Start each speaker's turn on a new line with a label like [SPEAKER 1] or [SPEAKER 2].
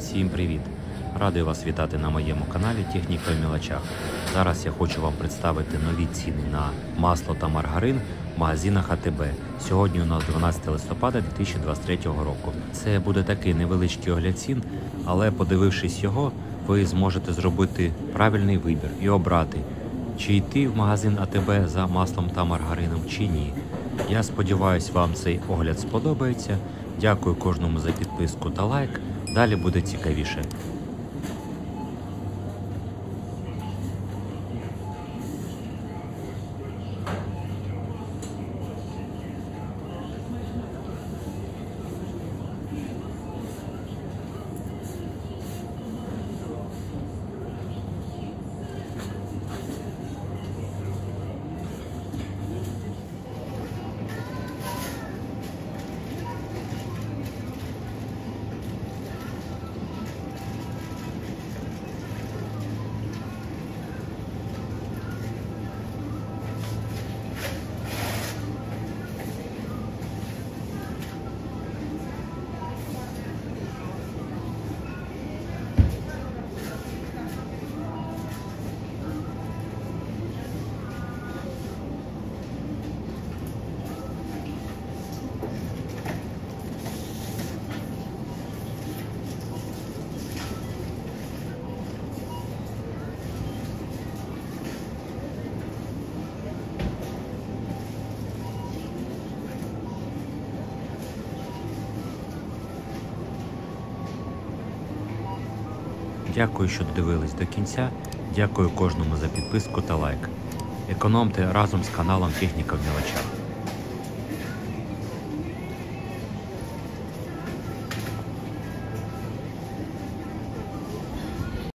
[SPEAKER 1] Всім привіт! Радий вас вітати на моєму каналі Техніка в мілочах. Зараз я хочу вам представити нові ціни на масло та маргарин в магазинах АТБ. Сьогодні у нас 12 листопада 2023 року. Це буде такий невеличкий огляд цін, але подивившись його, ви зможете зробити правильний вибір і обрати, чи йти в магазин АТБ за маслом та маргарином, чи ні. Я сподіваюся, вам цей огляд сподобається. Дякую кожному за підписку та лайк. Далі буде цікавіше. Дякую, що додивились до кінця. Дякую кожному за підписку та лайк. Економте разом з каналом Техніка в мілочах.